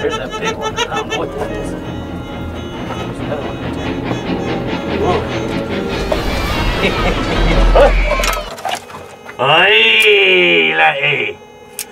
There's that big one. I don't know what that is. There's another one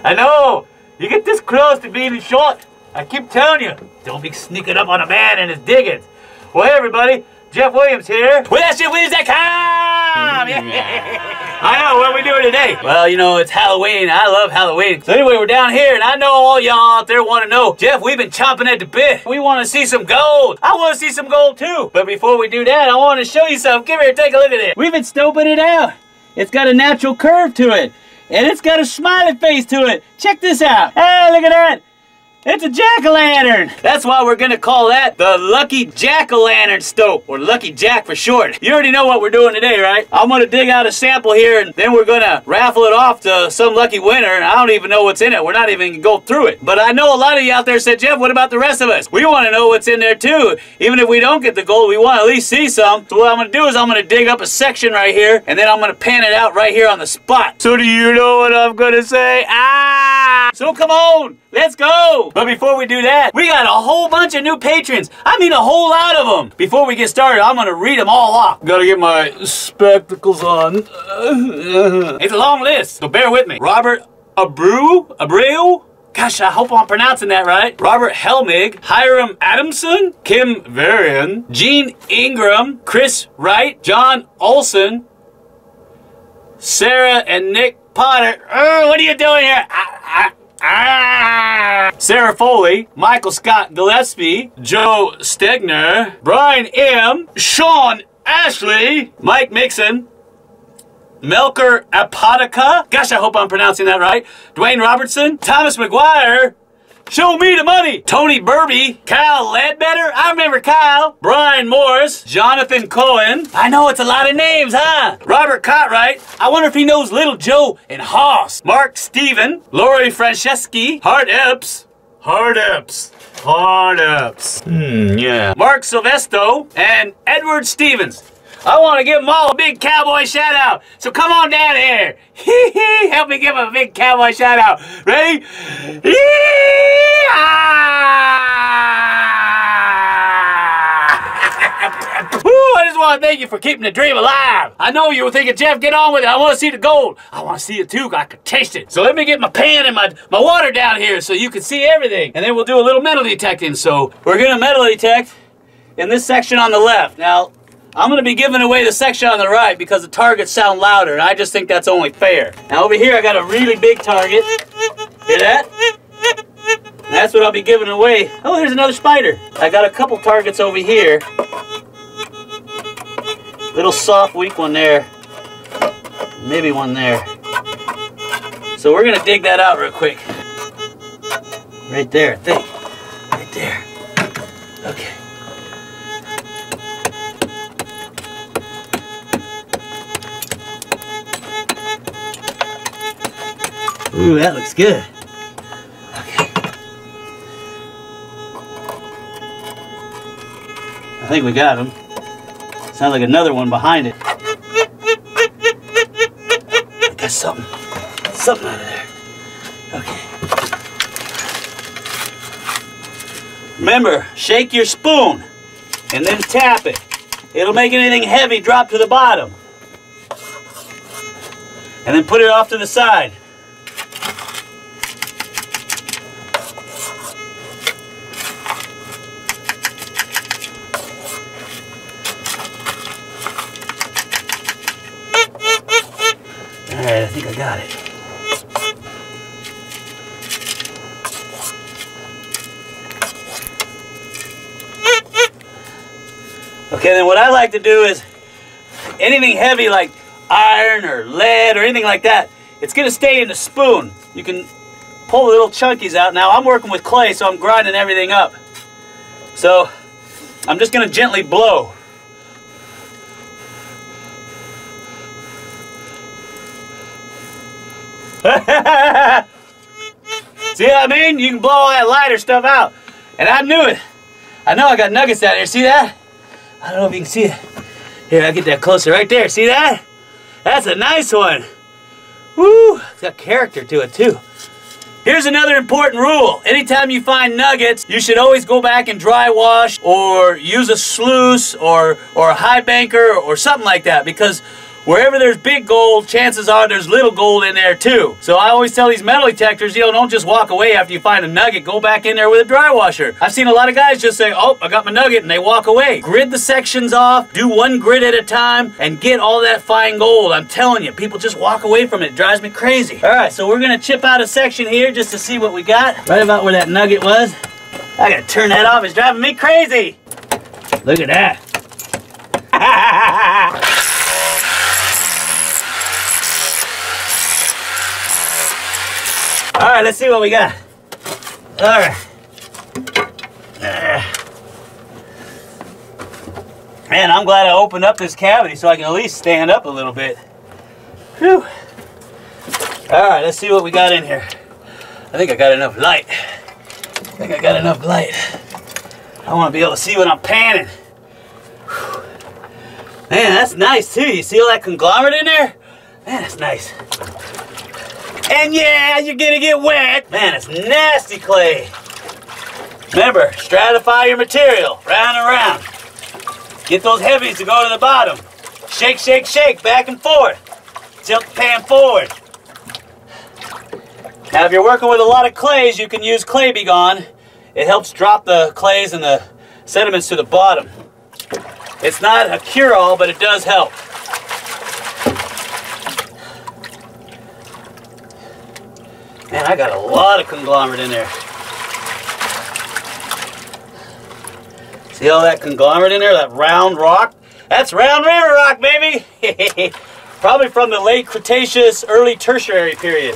I know. You get this close to being shot. I keep telling you, don't be sneaking up on a man and his diggings. Well, hey, everybody. Jeff Williams here. With AskJeffWilliams.com! I know, what are we doing today? Well, you know, it's Halloween. I love Halloween. So anyway, we're down here, and I know all y'all out there want to know. Jeff, we've been chomping at the bit. We want to see some gold. I want to see some gold, too. But before we do that, I want to show you something. Come here, take a look at it. We've been stoping it out. It's got a natural curve to it. And it's got a smiley face to it. Check this out. Hey, look at that. It's a jack-o'-lantern! That's why we're gonna call that the Lucky Jack-o'-lantern stope, or Lucky Jack for short. You already know what we're doing today, right? I'm gonna dig out a sample here, and then we're gonna raffle it off to some lucky winner, and I don't even know what's in it. We're not even gonna go through it. But I know a lot of you out there said, Jeff, what about the rest of us? We wanna know what's in there too. Even if we don't get the gold, we wanna at least see some. So what I'm gonna do is I'm gonna dig up a section right here, and then I'm gonna pan it out right here on the spot. So do you know what I'm gonna say? Ah! So come on, let's go! But before we do that, we got a whole bunch of new patrons. I mean a whole lot of them. Before we get started, I'm gonna read them all off. Gotta get my spectacles on. it's a long list, so bear with me. Robert Abreu? Abreu? Gosh, I hope I'm pronouncing that right. Robert Helmig, Hyrum Adamson, Kim Varian, Gene Ingram, Chris Wright, John Olsen, Sarah and Nick Potter. Uh, what are you doing here? I, Ah! Sarah Foley, Michael Scott Gillispie, Joe Stigner, Brian M., Sean Ashley, Mike Mixon, Melchor Apodaca, gosh, I hope I'm pronouncing that right, Duane Robertson, Thomas McGuire, Show me the money. Tony Berby, Kyle Ledbetter. I remember Kyle. Brian Morris, Jonathan Cohen. I know it's a lot of names, huh? Robert Cartwright. I wonder if he knows Little Joe and Hoss. Mark Steven, Lorie Franceschi, Hart Epps. Hart Epps. Hard Epps. Hmm, yeah. Mark Silvestro and Edward Stevens. I want to give them all a big cowboy shout out. So come on down here. Hee hee, help me give them a big cowboy shout out. Ready? I just want to thank you for keeping the dream alive. I know you were thinking, Jeff, get on with it. I want to see the gold. I want to see it too. I can taste it. So let me get my pan and my, my water down here so you can see everything. And then we'll do a little metal detecting. So we're going to metal detect in this section on the left. Now, I'm going to be giving away the section on the right because the targets sound louder, and I just think that's only fair. Now over here, I got a really big target. Hear that? that's what I'll be giving away. Oh, there's another spider. I got a couple targets over here. Little soft, weak one there. Maybe one there. So we're going to dig that out real quick. Right there, I think. Right there. Ooh, that looks good. Okay. I think we got him. Sounds like another one behind it. I got something. Something out of there. Okay. Remember, shake your spoon and then tap it. It'll make anything heavy drop to the bottom. And then put it off to the side. Think I got it. Okay, then what I like to do is anything heavy like iron or lead or anything like that, it's going to stay in the spoon. You can pull the little chunkies out. Now I'm working with clay, so I'm grinding everything up. So I'm just going to gently blow. See what I mean? You can blow all that lighter stuff out. And I knew it. I know I got nuggets out here. See that? I don't know if you can see it. Here, I'll get that closer. Right there. See that? That's a nice one. Woo! It's got character to it, too. Here's another important rule. Anytime you find nuggets, you should always go back and dry wash or use a sluice or, or a high banker or something like that because Wherever there's big gold, chances are there's little gold in there too. So I always tell these metal detectors, you know, don't just walk away after you find a nugget. Go back in there with a dry washer. I've seen a lot of guys just say, oh, I got my nugget, and they walk away. Grid the sections off, do one grid at a time, and get all that fine gold. I'm telling you, people just walk away from it. It drives me crazy. All right, so we're gonna chip out a section here just to see what we got. Right about where that nugget was. I gotta turn that off. It's driving me crazy. Look at that. All right, let's see what we got. All right. Man, I'm glad I opened up this cavity so I can at least stand up a little bit. Whew. All right, let's see what we got in here. I think I got enough light. I think I got enough light. I want to be able to see what I'm panning. Man, that's nice too. You see all that conglomerate in there? Man, that's nice. And yeah, you're gonna get wet. Man, it's nasty clay. Remember, stratify your material, round and round. Get those heavies to go to the bottom. Shake, shake, shake, back and forth. Tilt the pan forward. Now, if you're working with a lot of clays, you can use Clay B Gone. It helps drop the clays and the sediments to the bottom. It's not a cure-all, but it does help. Man, I got a lot of conglomerate in there. See all that conglomerate in there, that round rock? That's round river rock, baby! Probably from the late Cretaceous, early Tertiary period.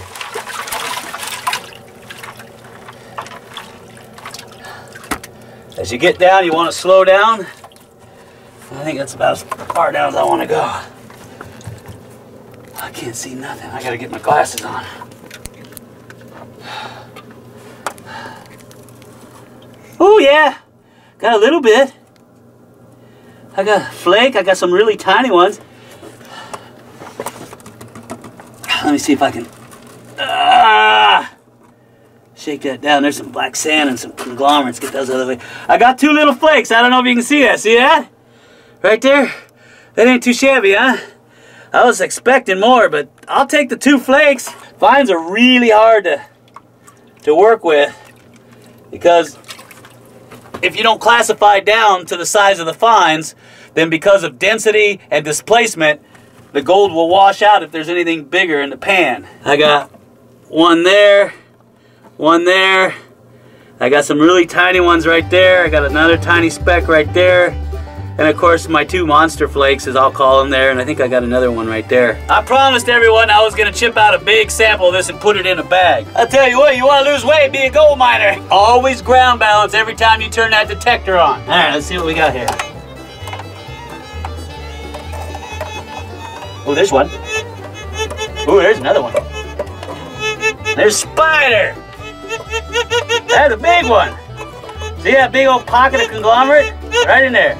As you get down, you want to slow down. I think that's about as far down as I want to go. I can't see nothing. I gotta get my glasses on. Oh yeah, got a little bit. I got flake, I got some really tiny ones. Let me see if I can ah, shake that down. There's some black sand and some conglomerates. Get those out of the way. I got two little flakes. I don't know if you can see that. See that? Right there? That ain't too shabby, huh? I was expecting more, but I'll take the two flakes. Fines are really hard to, to work with because if you don't classify down to the size of the fines, then because of density and displacement, the gold will wash out if there's anything bigger in the pan. I got one there, one there. I got some really tiny ones right there. I got another tiny speck right there. And of course, my two monster flakes, as I'll call them there, and I think I got another one right there. I promised everyone I was gonna chip out a big sample of this and put it in a bag. I'll tell you what, you wanna lose weight, be a gold miner. Always ground balance every time you turn that detector on. All right, let's see what we got here. Oh, there's one. Oh, there's another one. There's Spider. That's a big one. See that big old pocket of conglomerate? Right in there.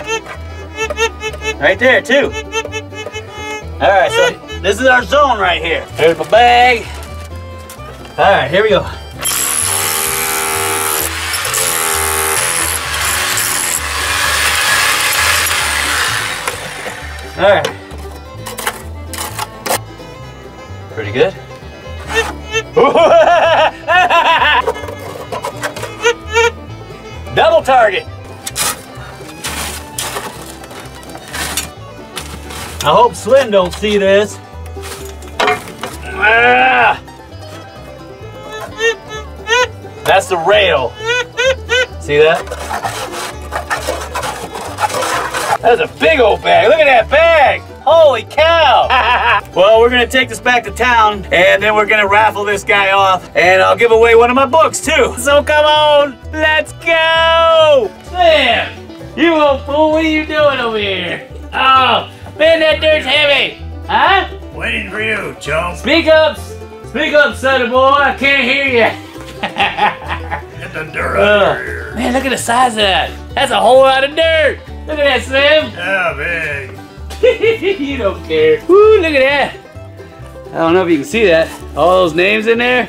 Right there, too. All right, so this is our zone right here. Here's my bag. All right, here we go. All right. Pretty good. I hope Slim don't see this. That's the rail. See that? That's a big old bag. Look at that bag. Holy cow. well, we're going to take this back to town and then we're going to raffle this guy off and I'll give away one of my books too. So come on, let's go. Slim, you old fool, what are you doing over here? Oh, Man, that dirt's heavy. Huh? Waiting for you, chump. Speak up. Speak up, sonny boy. I can't hear you. Get the dirt uh, out of here. Man, look at the size of that. That's a whole lot of dirt. Look at that, Slim. Yeah, big. you don't care. Woo, look at that. I don't know if you can see that. All those names in there.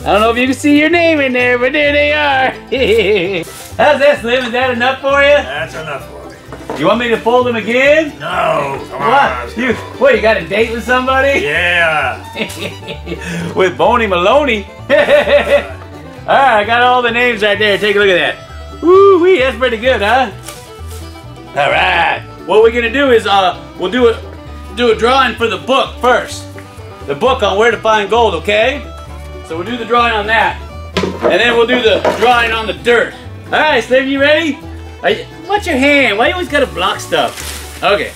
I don't know if you can see your name in there, but there they are. How's that, Slim? Is that enough for you? That's enough for. You want me to fold them again? No, come on. What? let's You, what, you got a date with somebody? Yeah. with Boney Maloney. Alright, I got all the names right there. Take a look at that. Woo wee, that's pretty good, huh? Alright. What we're gonna do is uh we'll do a do a drawing for the book first. The book on where to find gold, okay? So we'll do the drawing on that. And then we'll do the drawing on the dirt. Alright, Slim, you ready? Are your hand? Why you always gotta block stuff? Okay.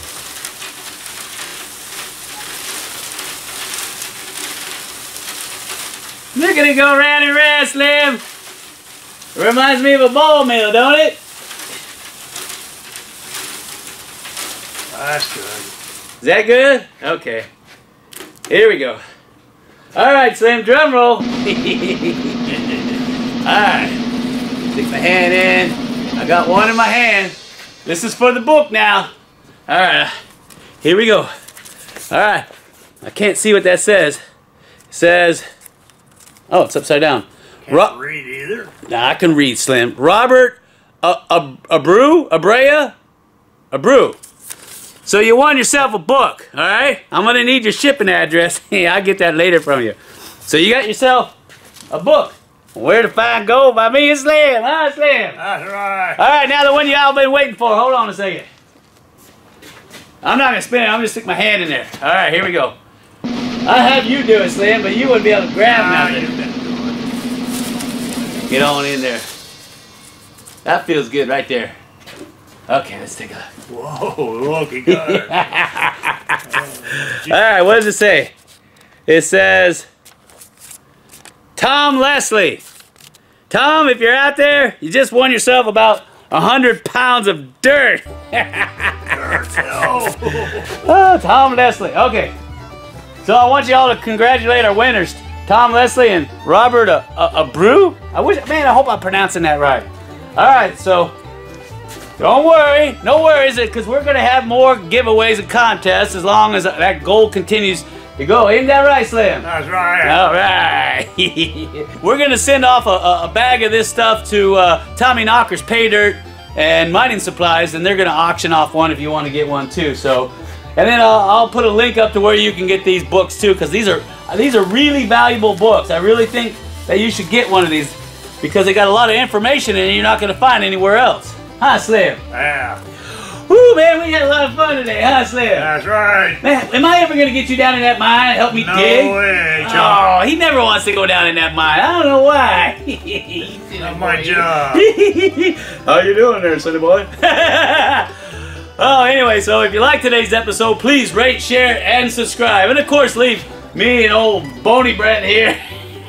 Look at it go round and round, Slim. Reminds me of a ball mill, don't it? Oh, that's good. Is that good? Okay. Here we go. All right, Slim, drum roll. All right. Stick my hand in. I got one in my hand. This is for the book now. All right. Here we go. All right. I can't see what that says. It says, oh, it's upside down. Can't Ro- read either. Nah, I can read, Slim. Robert a a Abreu, Abrea, Abreu. So you won yourself a book, all right? I'm gonna need your shipping address. Yeah, I'll get that later from you. So you got yourself a book. Where to find gold by me and Slim, huh, Slim? That's right. All right, now the one y'all been waiting for. Hold on a second. I'm not gonna spin it. I'm gonna stick my hand in there. All right, here we go. I have you do it, Slim, but you wouldn't be able to grab nothing. you've been good. Get on in there. That feels good right there. Okay, let's take a look. Whoa, look, he got it. All right, what does it say? It says, Tom Leslie. Tom, if you're out there, you just won yourself about a hundred pounds of dirt. Oh, Tom Leslie. Okay. So I want you all to congratulate our winners, Tom Leslie and Robert a, a, Abreu. I wish, man, I hope I'm pronouncing that right. All right, so don't worry, no worries, because we're gonna have more giveaways and contests as long as that goal continues to go. Ain't that right, Slim? that's right. All right. We're going to send off a, a, a bag of this stuff to uh, Tommy Knocker's Pay Dirt and Mining Supplies, and they're going to auction off one if you want to get one too. So, and then I'll, I'll put a link up to where you can get these books too, because these are these are really valuable books. I really think that you should get one of these because they got a lot of information in it you're not going to find anywhere else. Huh, Slim? Yeah, Woo, man, we had a lot of fun today, huh, Slim? that's right. Man, am I ever going to get you down in that mine and help me No dig? way, John. Oh, he never wants to go down in that mine. I don't know why. Not my job. How you doing there, sonny boy? oh, anyway, so if you like today's episode, please rate, share, and subscribe. And of course, leave me and old Boney Brent here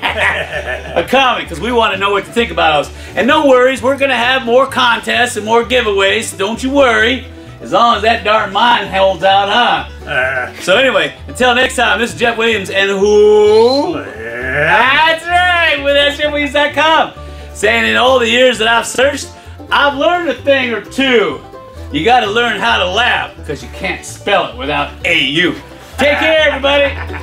a comment because we want to know what to think about us. And no worries, we're going to have more contests and more giveaways. Don't you worry. As long as that darn mine holds out, huh? Uh, So anyway, until next time, this is Jeff Williams and who? That's right, with AskJeffWilliams.com. Saying in all the years that I've searched, I've learned a thing or two. You gotta learn how to laugh, because you can't spell it without AU. Take care, everybody.